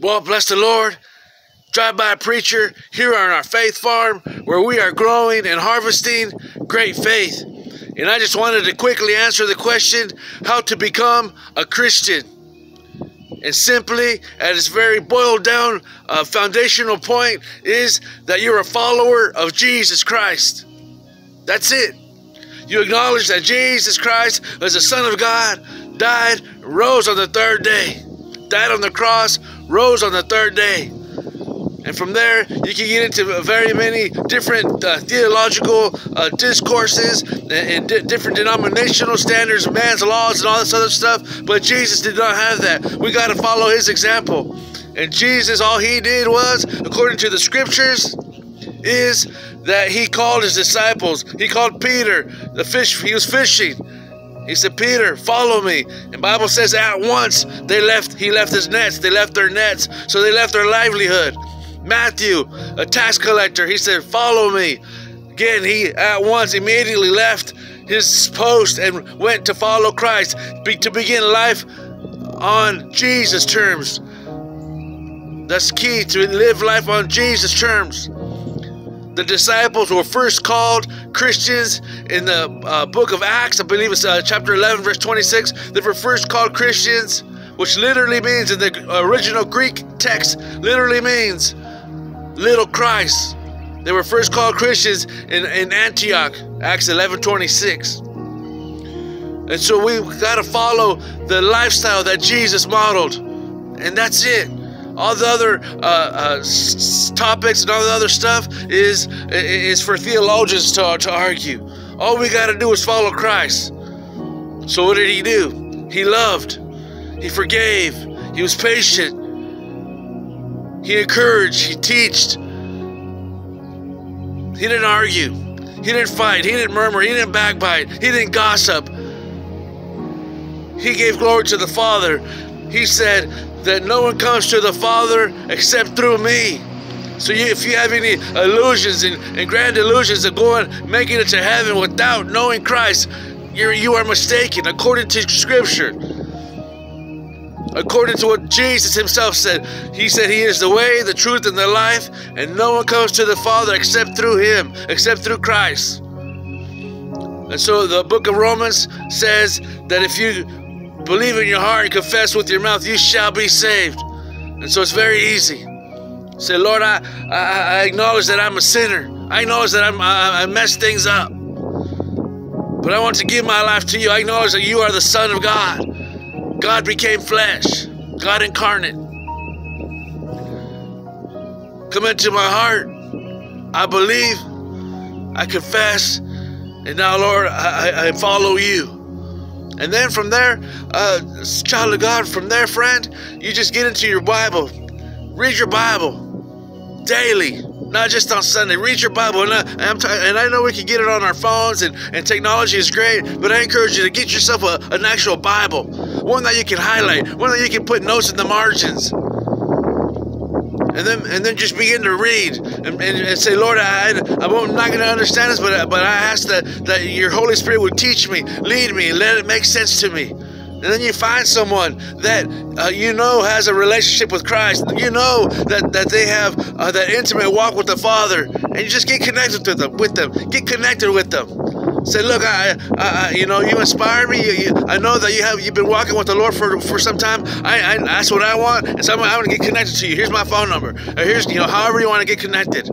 Well, bless the Lord. Drive by a preacher here on our faith farm where we are growing and harvesting great faith. And I just wanted to quickly answer the question how to become a Christian. And simply, at its very boiled down uh, foundational point, is that you're a follower of Jesus Christ. That's it. You acknowledge that Jesus Christ was the Son of God, died, rose on the third day, died on the cross, rose on the third day. And from there, you can get into very many different uh, theological uh, discourses and, and di different denominational standards, man's laws, and all this other stuff. But Jesus did not have that. We got to follow his example. And Jesus, all he did was, according to the scriptures, is that he called his disciples. He called Peter, the fish, he was fishing. He said, Peter, follow me. And Bible says at once they left, he left his nets, they left their nets, so they left their livelihood. Matthew, a tax collector, he said, Follow me. Again, he at once immediately left his post and went to follow Christ, to begin life on Jesus' terms. That's key to live life on Jesus' terms. The disciples were first called Christians in the uh, book of Acts, I believe it's uh, chapter 11, verse 26. They were first called Christians, which literally means in the original Greek text, literally means little Christ. They were first called Christians in, in Antioch, Acts 11 26. And so we've got to follow the lifestyle that Jesus modeled. And that's it. All the other uh, uh, topics and all the other stuff is, is for theologians to, to argue. All we got to do is follow Christ. So what did he do? He loved. He forgave. He was patient. He encouraged, he taught. He didn't argue. He didn't fight. He didn't murmur. He didn't backbite. He didn't gossip. He gave glory to the Father. He said that no one comes to the Father except through me. So you, if you have any illusions and, and grand illusions of going, making it to heaven without knowing Christ, you're, you are mistaken according to Scripture according to what Jesus himself said. He said he is the way, the truth, and the life, and no one comes to the Father except through him, except through Christ. And so the book of Romans says that if you believe in your heart and confess with your mouth, you shall be saved. And so it's very easy. Say, Lord, I, I, I acknowledge that I'm a sinner. I acknowledge that I'm, I, I messed things up. But I want to give my life to you. I acknowledge that you are the Son of God. God became flesh, God incarnate. Come into my heart. I believe, I confess, and now, Lord, I, I follow you. And then from there, uh, child of God, from there, friend, you just get into your Bible. Read your Bible daily not just on Sunday. Read your Bible, and, t- and I know we can get it on our phones, and, and technology is great, but I encourage you to get yourself a, an actual Bible, one that you can highlight, one that you can put notes in the margins. And then, and then just begin to read and, and, and say, Lord, I, I'm not going to understand this, but, but I ask that, that your Holy Spirit would teach me, lead me, let it make sense to me. And then you find someone that uh, you know has a relationship with Christ. You know that, that they have uh, that intimate walk with the Father. And you just get connected with them. With them. Get connected with them. Say, look, I, I you know, you inspire me. You, you, I know that you have you've been walking with the Lord for, for some time. I, I that's what I want, and so I'm, I'm to get connected to you. Here's my phone number. Or here's you know, however you want to get connected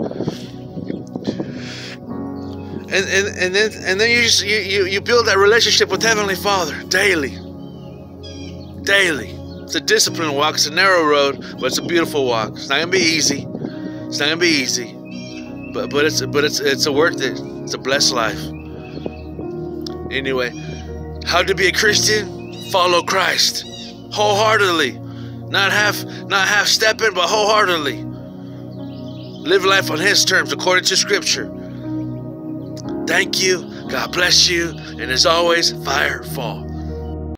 and, and, and then and then you just you, you, you build that relationship with Heavenly Father daily daily. It's a disciplined walk. It's a narrow road, but it's a beautiful walk. It's not gonna be easy. It's not gonna be easy, but but it's but it's it's a worth it. It's a blessed life. Anyway, how to be a Christian? Follow Christ wholeheartedly, not half not half stepping, but wholeheartedly. Live life on His terms according to Scripture. Thank you. God bless you. And as always, fire fall.